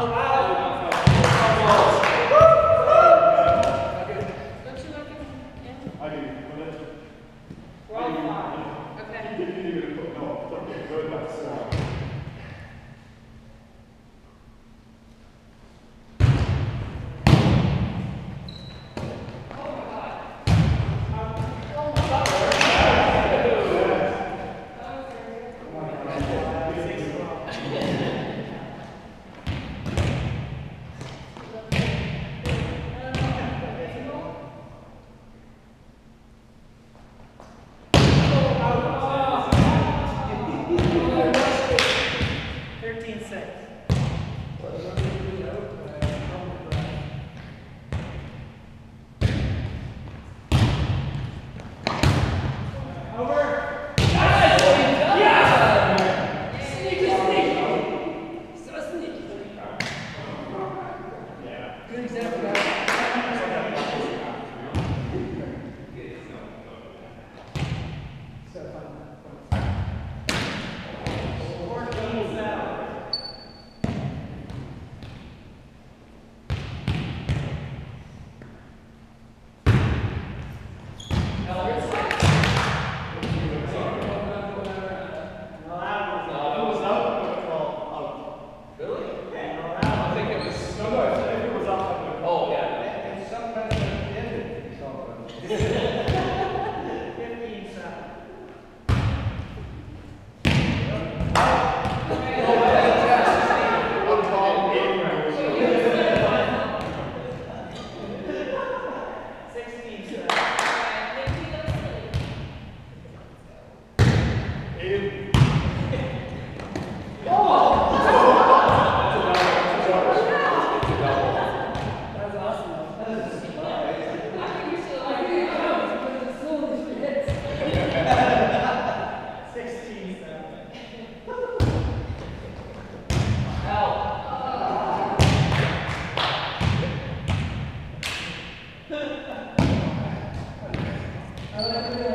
Alá Ah,